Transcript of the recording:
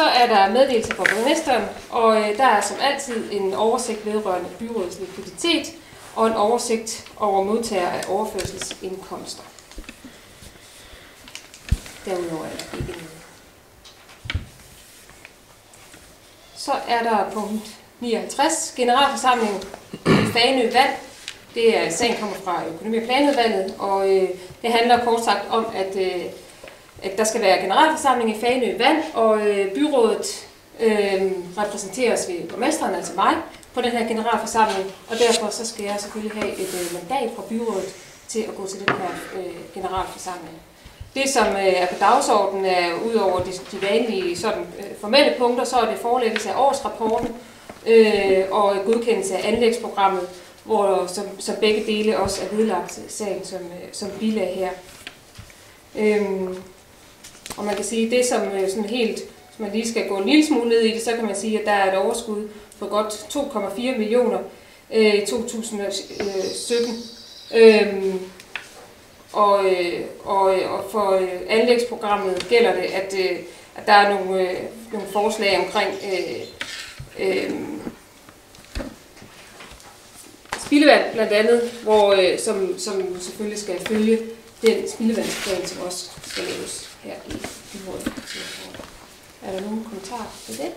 Så er der meddelelse fra borgmesteren, og øh, der er som altid en oversigt vedrørende byrådets likviditet og en oversigt over modtagere af overførselsindkomster. Derudover er der ikke noget. Så er der punkt 59, generalforsamling Fanø Valg. Det er, sagen kommer fra økonomi- og planudvalget, og øh, det handler kort sagt om, at, øh, at der skal være generalforsamling i Fanø Vand, og øh, byrådet øh, repræsenteres ved borgmesteren, altså mig, på den her generalforsamling, og derfor så skal jeg selvfølgelig have et øh, mandat fra byrådet til at gå til den her øh, generalforsamling. Det, som øh, er på dagsordenen, er udover de, de vanlige sådan, øh, formelle punkter, så er det forelæggelse af årsrapporten øh, og godkendelse af anlægsprogrammet, hvor som, som begge dele også er vedlagt sagen som, øh, som bilag her. Øhm, og man kan sige, det som øh, sådan helt, hvis man lige skal gå en lille smule ned i det, så kan man sige, at der er et overskud på godt 2,4 millioner øh, i 2017. Øhm, og, øh, og, øh, og for øh, anlægsprogrammet gælder det, at, øh, at der er nogle, øh, nogle forslag omkring øh, øh, spildevand blandt andet, hvor, øh, som, som selvfølgelig skal følge den spildevandsplan, som også skal laves her i. Er der nogen kommentarer til det?